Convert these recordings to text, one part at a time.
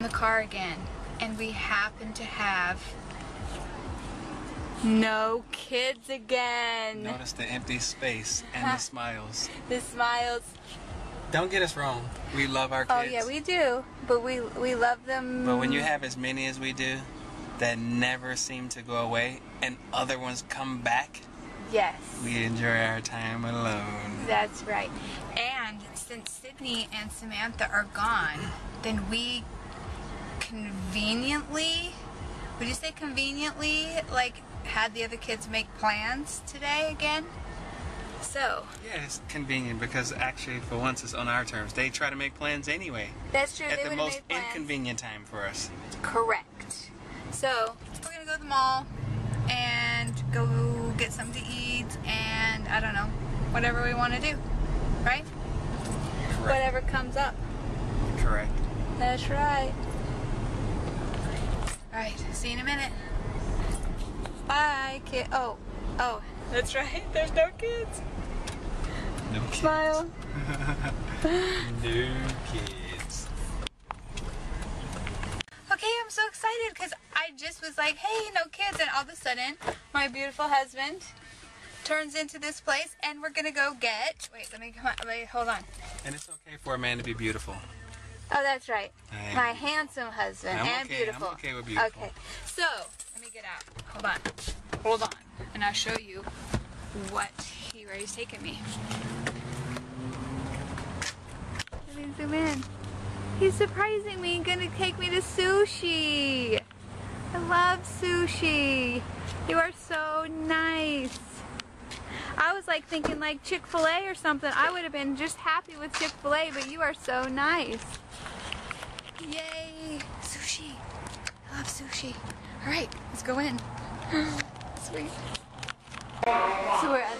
in the car again, and we happen to have no kids again. Notice the empty space and the smiles. The smiles. Don't get us wrong. We love our oh, kids. Oh yeah, we do, but we we love them. But when you have as many as we do, that never seem to go away, and other ones come back, yes, we enjoy our time alone. that's right. And since Sydney and Samantha are gone, then we conveniently, would you say conveniently, like had the other kids make plans today again? So Yeah, it's convenient because actually, for once, it's on our terms. They try to make plans anyway that's true. at the most inconvenient time for us. Correct. So we're gonna go to the mall and go get something to eat and I don't know, whatever we want to do, right? Correct. Whatever comes up. Correct. That's right. All right. See you in a minute. Bye, kid. Oh, oh, that's right. There's no kids. No kids. Smile. No kids. Okay, I'm so excited because I just was like, hey, no kids. And all of a sudden, my beautiful husband turns into this place and we're going to go get. Wait, let me come on. Wait, hold on. And it's okay for a man to be beautiful. Oh, that's right. My handsome husband I'm and okay, I'm beautiful. okay with beautiful. Okay, so let me get out. Hold on. Hold on. And I'll show you what he where he's taking me. Let me zoom in. He's surprising me and gonna take me to sushi. I love sushi. You are so nice. I was like thinking like Chick-fil-A or something. I would have been just happy with Chick-fil-A, but you are so nice. Yay! Sushi. I love sushi. All right, let's go in. Sweet. So we're at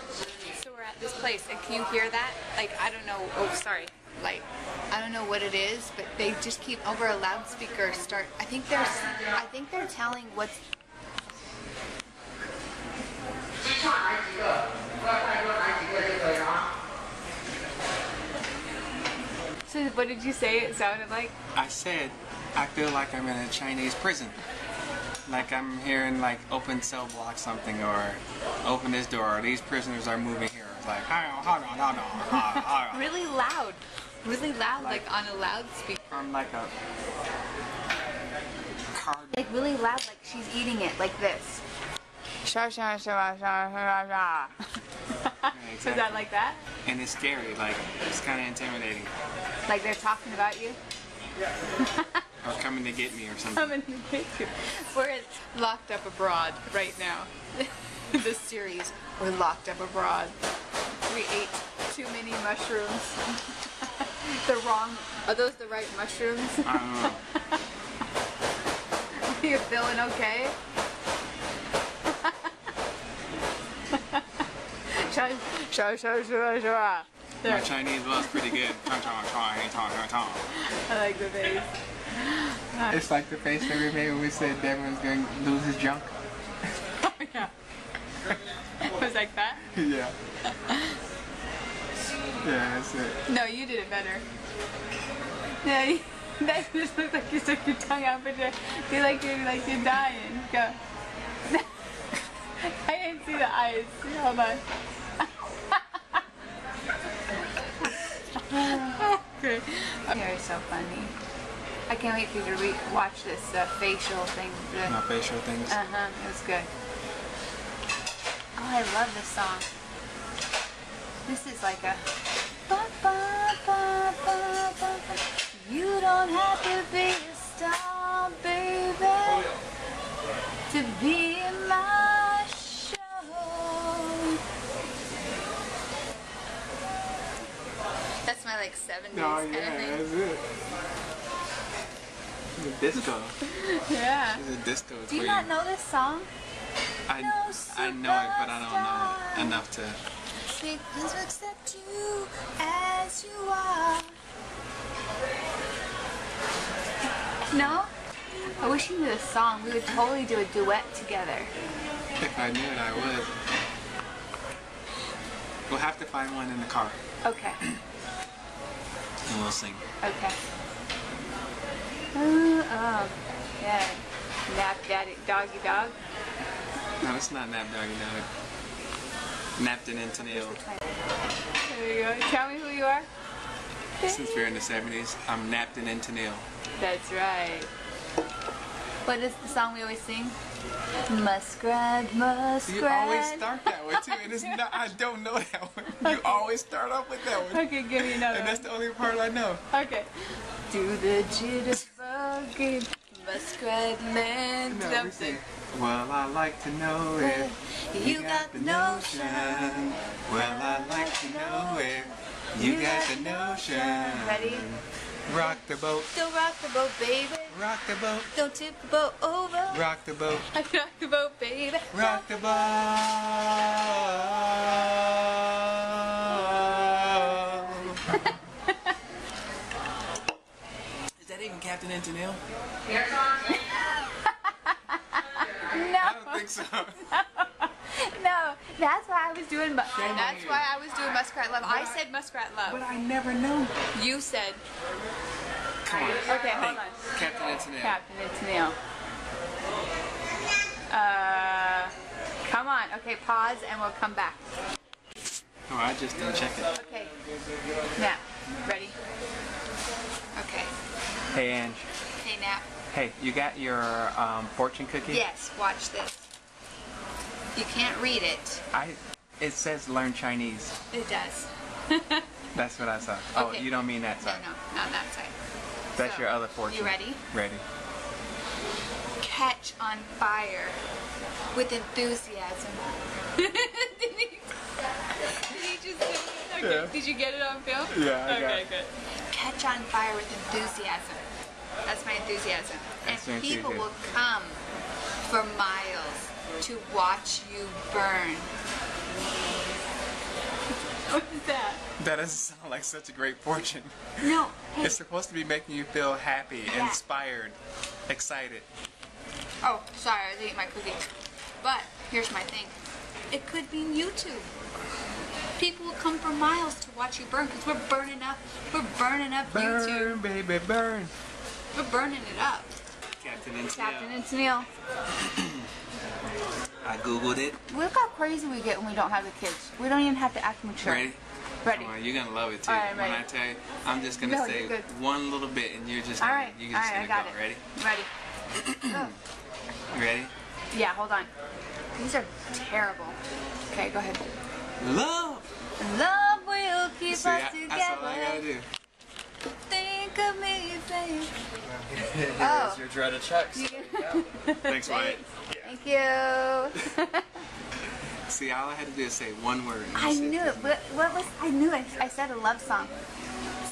so we're at this place, and can you hear that? Like I don't know. Oh, sorry. Like I don't know what it is, but they just keep over a loudspeaker. Start. I think they're. I think they're telling what's. So what did you say? It sounded like. I said, I feel like I'm in a Chinese prison. Like I'm hearing like open cell block something or open this door or these prisoners are moving here. It's like, oh, hold on, hold on, hold on, hold on." really loud, really loud, like, on a loudspeaker. from like a card. Like really loud, like she's eating it, like this. Sha sha sha sha sha sha. So is that like that? And it's scary, like it's kind of intimidating. Like they're talking about you? Yeah. or coming to get me or something. I'm in the picture. We're Locked Up Abroad right now. this series, we're locked up abroad. We ate too many mushrooms. the wrong, are those the right mushrooms? I don't know. Are you feeling okay? Sha sha sha sha sha. My Chinese was pretty good. Chong, chong, chong, chong, chong, chong. I like the face. It's like the face that we made when we said Devin was going to lose his junk. Oh yeah. It was like that? yeah. Yeah, that's it. No, you did it better. Yeah, you, that just looks like you stuck your tongue out, but you feel like you're like you're dying. Go. I didn't see the eyes. Hold on. You're so funny. I can't wait for you to re- watch this uh, facial thing. The- My facial things. Uh huh. It was good. Oh, I love this song. This is like a. Ba, ba, ba. You don't have to be a star, baby, to be 70s Oh kind of yeah, thing. that's it. It's a disco. Yeah. It's a disco Do you not know this song? I, No I know it, but I don't know enough to. Please accept you as you are. No? I wish you knew this song. We would totally do a duet together. If I knew it, I would. We'll have to find one in the car, Okay. and we'll sing. Okay. Uh, uh, song. Yeah. Nap daddy doggy dog. No, it's not nap doggy dog. Napton and Tennille. There you go. Tell me who you are. Since we're in the 70s, I'm Napton and Tennille. That's right. What is the song we always sing? Muskrat, muskrat. You always start that way too, and it's not. I don't know that one. You always start off with that one, Okay, give me another and that's one. the only part I know. Okay. Do the jitterbug, muskrat land No, something. Well, I like to know if You got the notion. Well, I like to know if you got the notion. Ready? Rock the boat, Don't rock the boat, baby. rock the boat, Don't tip the boat over. rock the boat, I rock the boat, baby. rock the boat. Is that even Captain and Tennille? I No, don't think so. No. That's why I was doing. Mu- Shame that's why I was doing Muskrat Love. I said Muskrat love. But I never know. You said. Come on. Okay, hold Hey, on. Captain and Tennille. Captain, it's Neil. Uh, come on. Okay, pause and we'll come back. Oh, I just didn't check it. Okay. Now, ready? Okay. Hey, Ange. Hey, Nap. Hey, you got your um, fortune cookie? Yes, watch this. You can't read it. I. It says learn Chinese. It does. That's what I saw. Oh, you don't mean that No, side. no, no, not that side. That's So, your other fortune. you ready? Ready. Catch on fire with enthusiasm. did, he, did he just do it? Okay. Yeah. Did you get it on film? Yeah, I okay, got it. good. Catch on fire with enthusiasm. That's my enthusiasm. That's and your people enthusiasm. will come for miles to watch you burn. What is that? That doesn't sound like such a great fortune. No. Hey. It's supposed to be making you feel happy, Yeah. inspired, excited. Oh, sorry, I was eating my cookie. But here's my thing. It could mean YouTube. People will come for miles to watch you burn because we're burning up. We're burning up YouTube. Burn, baby, burn. We're burning it up. Captain and Captain and Tennille. I googled it. Look how crazy we get when we don't have the kids. We don't even have to act mature. Ready? Ready. On, you're gonna love it too. All right, when. I tell you, I'm just gonna No, say one little bit, and you're just All gonna, right. you're just right, I gonna got go. it. Ready? Ready. You ready? yeah, hold on. These are terrible. Okay, go ahead. Love. Love will keep See, us I- together. that's all I gotta do. Think of me, babe. Here's Oh. your dreaded checks. Thanks, Wyatt. Thank you. See, all I had to do is say one word. I knew it. What, what was? I knew it. I said a love song.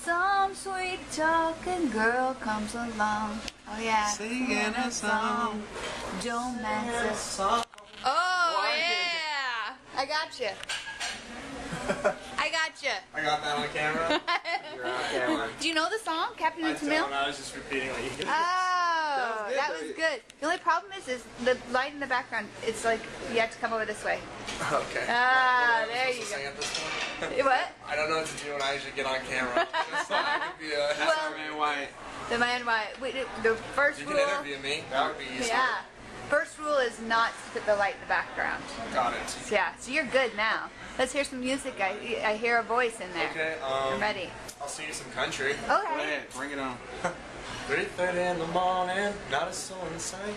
Some sweet talking girl comes along. Oh yeah. Singing a song. Don't answer. Oh yeah. I got you. I got you. I got that on camera. You're on camera. Do you know the song, Captain I and. Tamil? I was just repeating what you did. Oh, good, that was good. The only problem is, is the light in the background. It's like you have to come over this way. Okay. Ah, I there you go. sing at this point? What? I don't know what to do when I usually get on camera. Just so I could be a, Well- Our man Wyatt. The man, why? Wait, the first you rule. can interview me. That would be easy. Yeah. First rule is not to put the light in the background. Got it. Yeah, so you're good now. Let's hear some music. I, I hear a voice in there. Okay. I'm Um, ready. I'll see you some country. Go Okay. ahead, bring it on. 3:30 in the morning, not a soul in sight.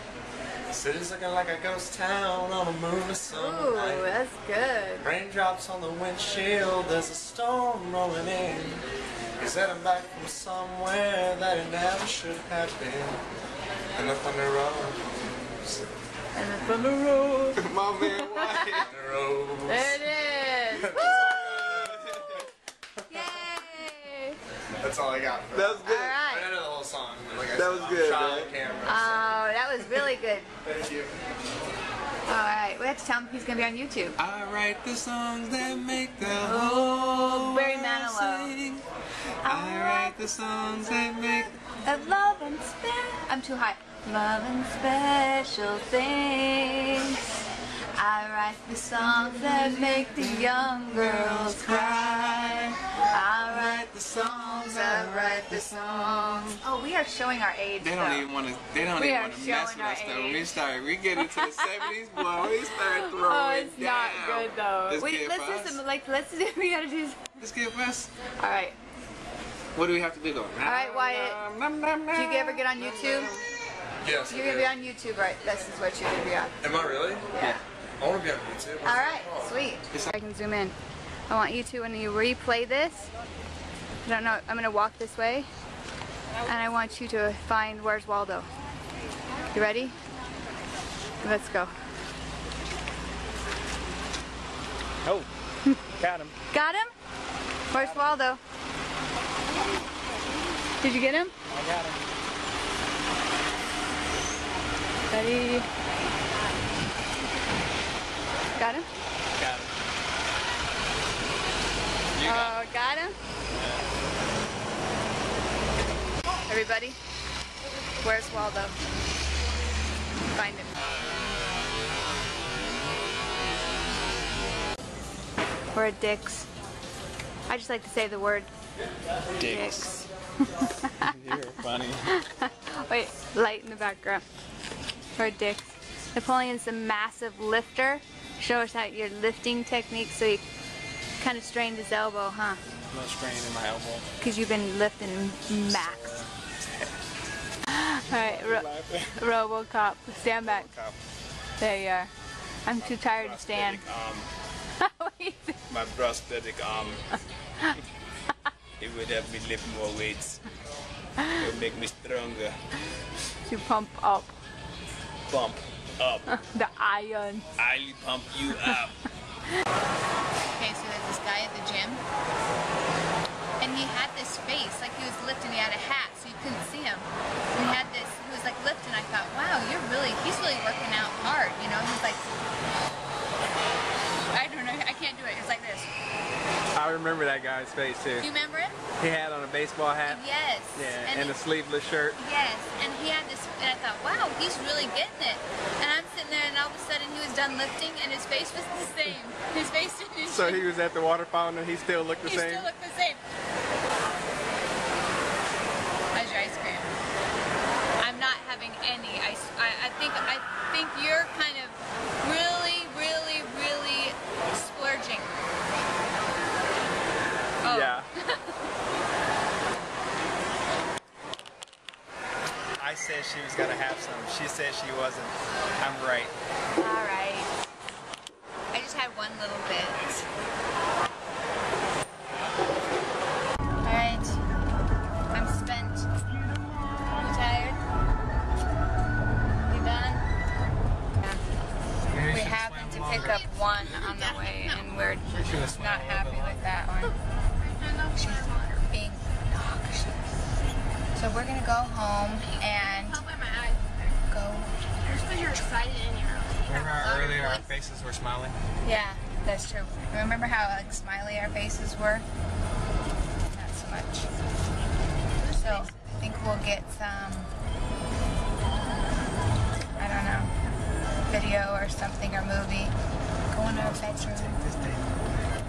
City's looking like a ghost town on a moonless summer Ooh, night. that's good. Raindrops on the windshield, there's a storm rolling in. He's heading back from somewhere that he never should have been. And the thunder rolls, And the thunder rolls. My man Wyatt. thunder rolls. It is. Woo! Yay! That's all I got. For That was All good. I right. don't know the whole song. Like I That said, was I'm good, shy man. on camera. Oh, that was really good. thank you. All right, we have to tell him he's gonna be on YouTube. I write the songs that make the whole Barry world Manilow. sing. I write the songs that make Of love and special. I'm too high. Love and special things. I write the songs that make the young girls cry. I write the songs, I write the songs. Oh, we are showing our age. They don't though. even want to. They don't We even want to mess with us though. We age. start. We get into the seventies, boy. We start oh, throwing Oh, it's down. not good though. Let's Wait, get let's us. do some like let's do we gotta do. Let's get us. All right. What do we have to do though? All right, Wyatt. Do you ever get on YouTube? Yes. You're gonna be on YouTube, right? This is what you're gonna be on. Am I really? Yeah. I want to be on YouTube. All right, sweet. I can zoom in. I want you to, when you replay this, I don't know, I'm gonna walk this way, and I want you to find where's Waldo. You ready? Let's go. Oh, got him. Got him? Where's Waldo? Did you get him? I got him. Ready? Got him? Got him. Oh, got him? Everybody, where's Waldo? Find him. We're at Dick's. I just like to say the word Dick's. You're funny. Wait, light in the background. We're Dick's. Napoleon's a massive lifter. Show us how your lifting technique so he kind of strained his elbow, huh? No strain in my elbow. Because you've been lifting max. Alright, Ro- Laughing. Robocop, stand back. Cop. There you are. I'm too tired to stand. Arm. Um, my prosthetic arm. Um, it would help me lift more weights. It would make me stronger. to pump up Pump up. the iron. I'll pump you up. Okay, so there's this guy at the gym, and he had this face like he was lifting. He had a hat, so you couldn't see him. And he had this. He was like lifting. I thought, wow, you're really. He's really working out hard. You know, he's like. I don't know. I can't do it. It's like this. I remember that guy's face too. Do you remember him? He had on a baseball hat. Yes. Yeah, And and a sleeveless shirt. Yes, and he had this, and I thought, wow, he's really getting it. And I'm sitting there, and all of a sudden he was done lifting, and his face was the same. His face didn't change. So he was at the water fountain and he still looked the He same. He still looked the same. How's your ice cream? I'm not having any ice. I, I think I think you're kind of really, really, really splurging. Oh. Yeah. I said she was gonna have some. She said she wasn't. I'm right. All right. I just had one little bit. All right. I'm spent. You tired? You done? Yeah. We happened to pick up one on the way, and we're not happy with that one. She's being obnoxious. So we're gonna go home and go Remember how earlier our faces were smiling? Yeah, that's true. Remember how like smiley our faces were? Not so much. So I think we'll get some I don't know video or something or movie. Go in our bedroom.